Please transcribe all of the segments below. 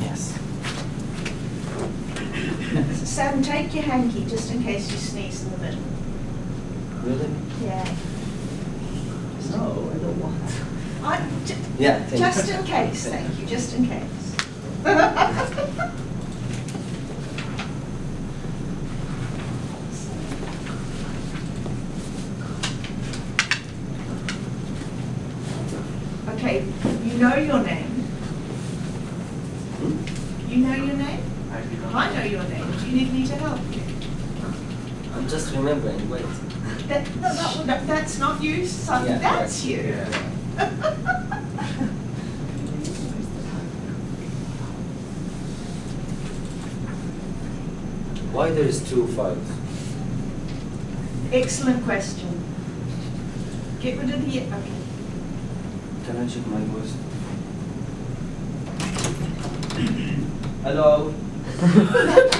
yes. Sam, take your hanky just in case you sneeze in the middle. Really? Yeah. No, I don't want. I, j- Yeah, thank just you. in case, thank you, just in case. Okay, you know your name. You know your name? I know your name. Do you need me to help you? I'm just remembering. Wait. That, no, that, that, that's not you, son. Yeah, that's right. you. Why there is two files? Excellent question. Get rid of the, okay. Can I check my voice? Hello.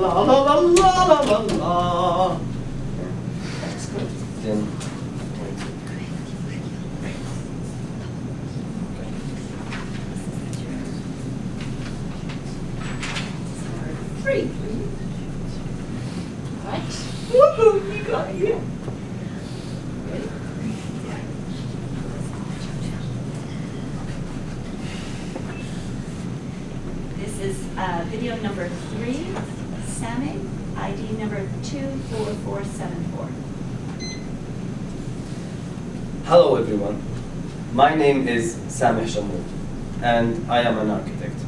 La la la la la la la. That's good. Then. Three, please. Right. Woohoo, you got it. yeah. This is uh, video number three, Sammy, ID number 24474. Hello everyone. My name is Sameh Shamout and I am an architect.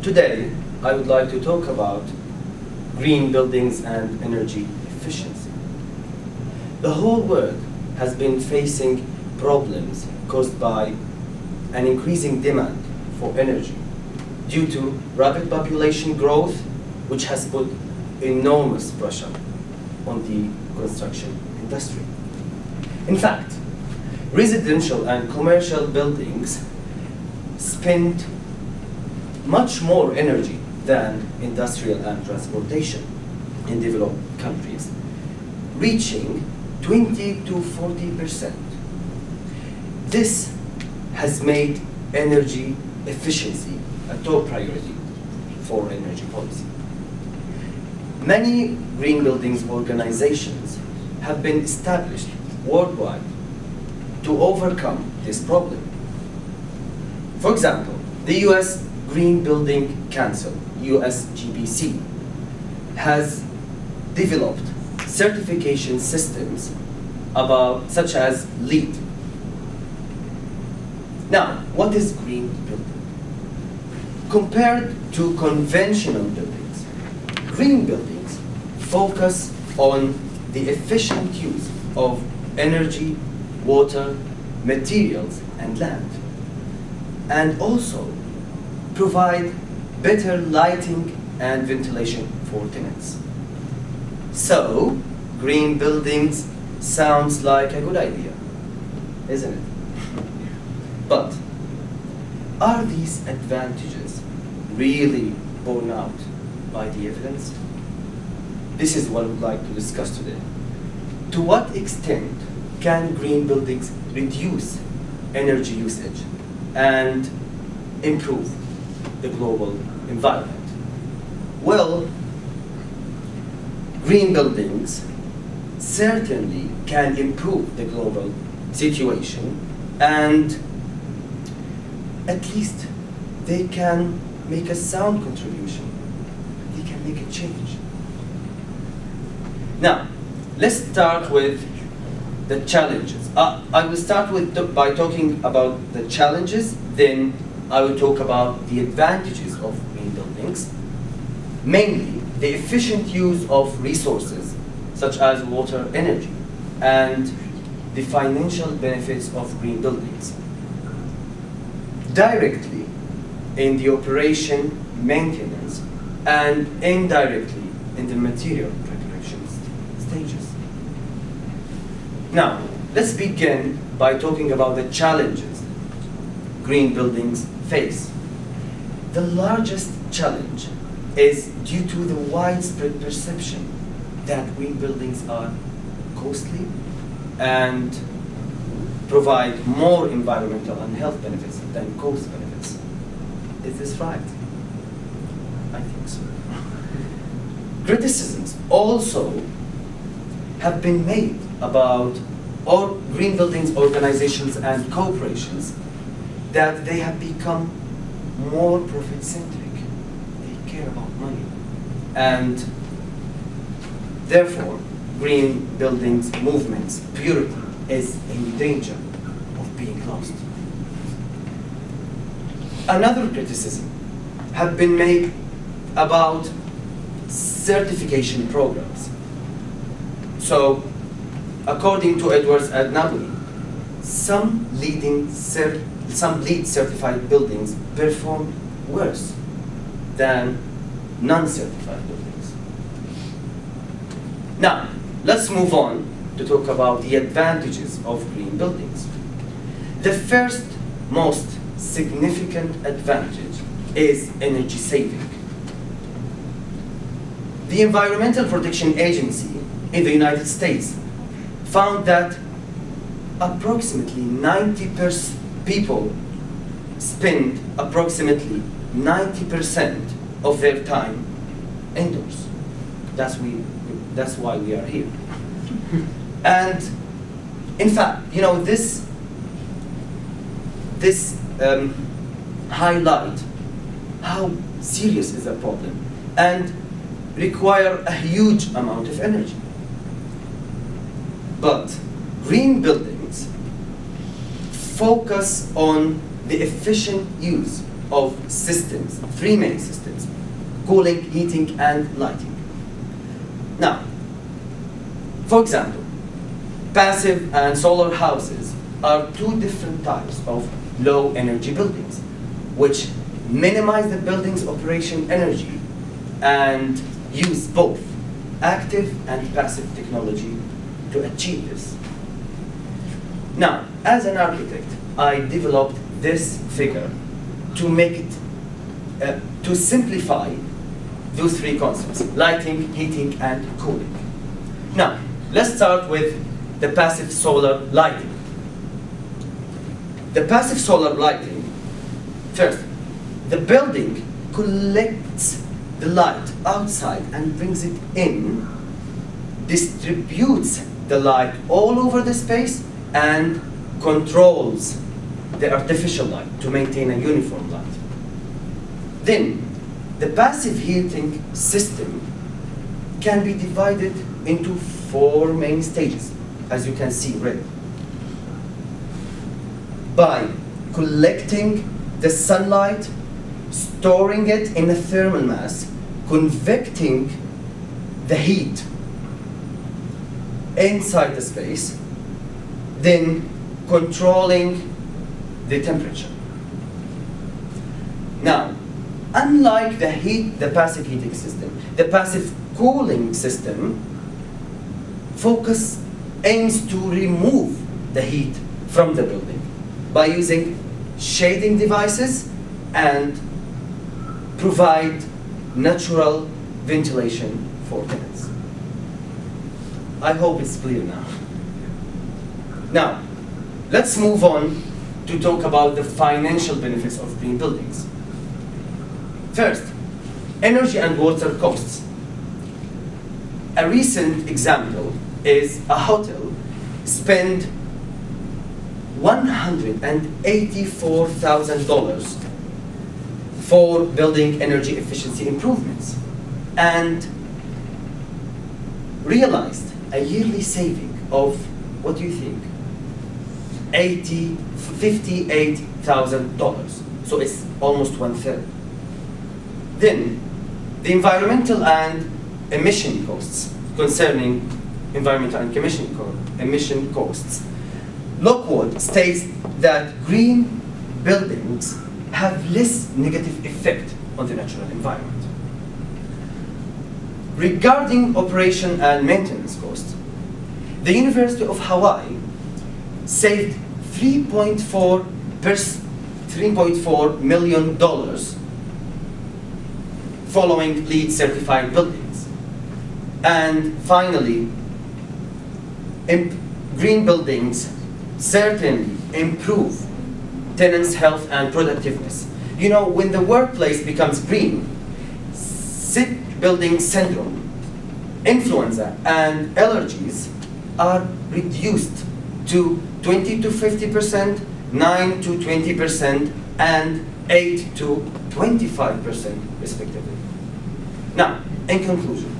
Today I would like to talk about green buildings and energy efficiency. The whole world has been facing problems caused by an increasing demand for energy due to rapid population growth which has put enormous pressure on the construction industry. In fact, residential and commercial buildings spend much more energy than industrial and transportation in developed countries, reaching 20 to 40 percent. This has made energy efficiency a top priority for energy policy. Many green buildings organizations have been established worldwide to overcome this problem. For example, the US Green Building Council, USGBC, has developed certification systems about such as LEED. Now, what is green building? Compared to conventional buildings, green buildings focus on the efficient use of energy, water, materials, and land, and also provide better lighting and ventilation for tenants. So, green buildings sounds like a good idea, isn't it? But are these advantages really borne out by the evidence? This is what I would like to discuss today. To what extent can green buildings reduce energy usage and improve the global environment? Well, green buildings certainly can improve the global situation and at least they can make a sound contribution. They can make a change. Now, let's start with the challenges. Uh, I will start with by talking about the challenges, then I will talk about the advantages of green buildings, mainly the efficient use of resources such as water energy and the financial benefits of green buildings. Directly in the operation, maintenance, and indirectly in the material preparation stages. Now, let's begin by talking about the challenges green buildings face. The largest challenge is due to the widespread perception that green buildings are costly and provide more environmental and health benefits than cost benefits. Is this right? I think so. Criticisms also have been made about all green buildings organizations and corporations that they have become more profit centric. They care about money. And therefore, green buildings movements purity is in danger of being lost. Another criticism have been made about certification programs. So, according to Edwards Adnabouly, some leading some LEED certified buildings perform worse than non-certified buildings. Now, let's move on to talk about the advantages of green buildings. The first most significant advantage is energy saving. The Environmental Protection Agency in the United States found that approximately 90% people spend approximately 90% of their time indoors. That's, we, that's why we are here. and in fact, you know, this, this um, highlight how serious is the problem and require a huge amount of energy. But green buildings focus on the efficient use of systems, three main systems, cooling, heating, and lighting. Now, for example, passive and solar houses are two different types of low energy buildings, which minimize the building's operation energy and use both active and passive technology to achieve this. Now, as an architect, I developed this figure to make it, uh, to simplify those three concepts, lighting, heating, and cooling. Now, let's start with the passive solar lighting. The passive solar lighting, first, the building collects the light outside and brings it in, distributes the light all over the space, and controls the artificial light to maintain a uniform light. Then, the passive heating system can be divided into four main stages, as you can see red. By collecting the sunlight, storing it in a thermal mass, convecting the heat inside the space, then controlling the temperature. Now, unlike the heat, the passive heating system, the passive cooling system focus aims to remove the heat from the building by using shading devices and provide natural ventilation for tenants. I hope it's clear now. Now, let's move on to talk about the financial benefits of green buildings. First, energy and water costs. A recent example is a hotel spent $184,000 for building energy efficiency improvements and realized a yearly saving of, what do you think? 80, $58,000. So it's almost one third. Then, the environmental and emission costs concerning environmental and emission costs. Lockwood states that green buildings have less negative effect on the natural environment. Regarding operation and maintenance costs, the University of Hawaii saved 3.4 $3.4 million following LEED certified buildings. And finally, green buildings certainly improve tenants' health and productiveness. You know, when the workplace becomes green, sick building syndrome, influenza, and allergies are reduced to 20 to 50 percent, 9 to 20 percent, and 8 to 25 percent, respectively. Now, in conclusion,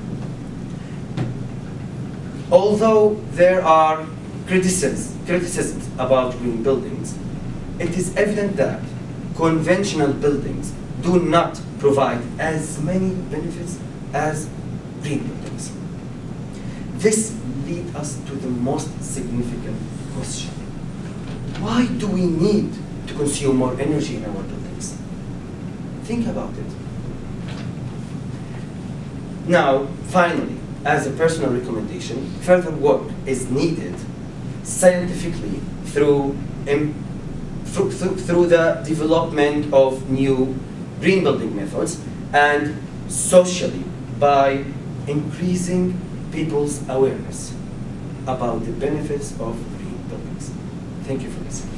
although there are criticisms, about green buildings, it is evident that conventional buildings do not provide as many benefits as green buildings. This leads us to the most significant question. Why do we need to consume more energy in our buildings? Think about it. Now, finally, as a personal recommendation, further work is needed scientifically through, im- through, through, through the development of new green building methods and socially by increasing people's awareness about the benefits of green buildings. Thank you for listening.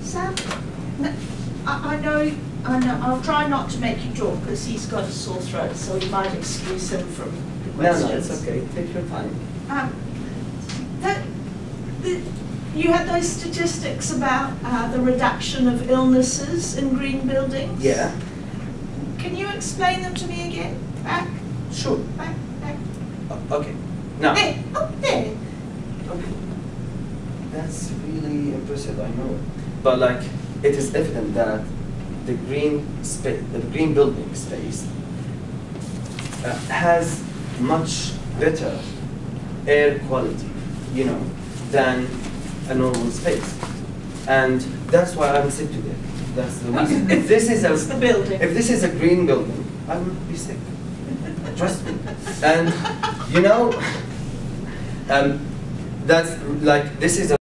Sam, n- I, I know, I know, I'll try not to make you talk because he's got a sore throat, so you might excuse him from the No, questions. no, it's okay. Take your time. Um, that, the, you had those statistics about uh, the reduction of illnesses in green buildings? Yeah, Can you explain them to me again? Back, sure. back, back. O- Okay. Now, There, oh, there. okay. That's really impressive, I know. But like, it is evident that the green space, the green building space uh, has much better air quality, you know, than a normal space. And that's why I'm sick today. That's the reason. If this is a, building. if this is a green building, I would be sick. Trust me. And you know, um, that's like this is a